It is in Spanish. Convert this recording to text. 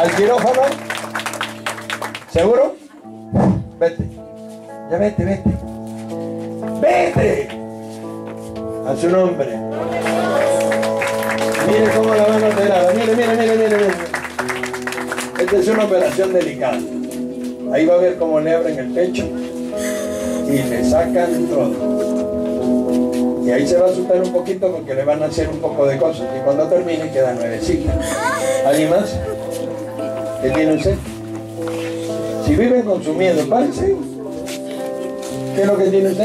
¿Al quirófano? ¿Seguro? Vete. Ya vete, vete. ¡Vete! A su nombre. Mire cómo la van a operar. Mire, mire, mire, mire, mire. Esta es una operación delicada. Ahí va a ver cómo le abren el pecho y le sacan todo. Y ahí se va a asustar un poquito porque le van a hacer un poco de cosas. Y cuando termine queda nuevecita. ¿Alguien más? ¿Qué tiene usted? Si viven con su miedo, párense. ¿Qué es lo que tiene usted?